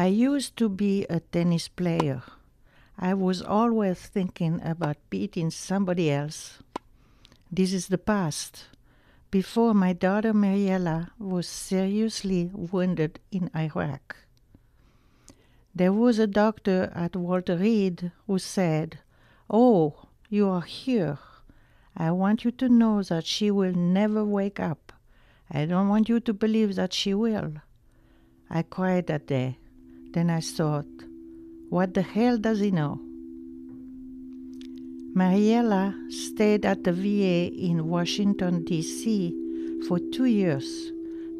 I used to be a tennis player. I was always thinking about beating somebody else. This is the past. Before my daughter Mariella was seriously wounded in Iraq. There was a doctor at Walter Reed who said, Oh, you are here. I want you to know that she will never wake up. I don't want you to believe that she will. I cried that day. Then I thought, what the hell does he know? Mariella stayed at the VA in Washington, D.C. for two years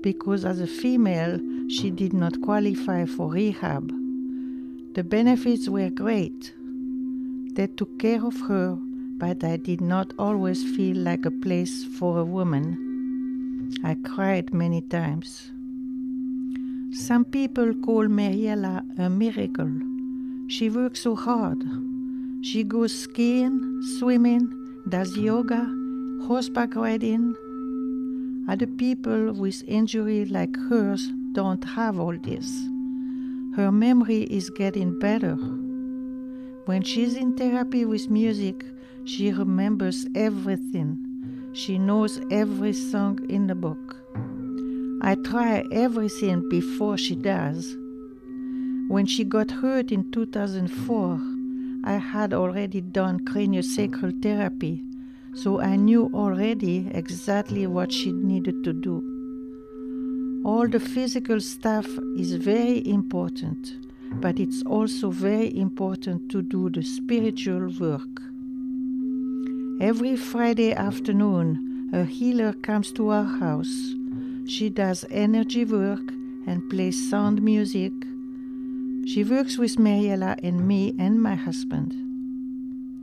because as a female she did not qualify for rehab. The benefits were great. They took care of her, but I did not always feel like a place for a woman. I cried many times. Some people call Mariella a miracle. She works so hard. She goes skiing, swimming, does yoga, horseback riding. Other people with injury like hers don't have all this. Her memory is getting better. When she's in therapy with music, she remembers everything. She knows every song in the book. I try everything before she does. When she got hurt in 2004, I had already done craniosacral therapy, so I knew already exactly what she needed to do. All the physical stuff is very important, but it's also very important to do the spiritual work. Every Friday afternoon, a healer comes to our house she does energy work and plays sound music. She works with Mariella and me and my husband.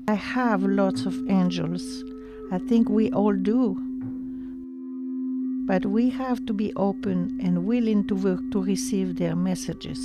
I have lots of angels. I think we all do. But we have to be open and willing to work to receive their messages.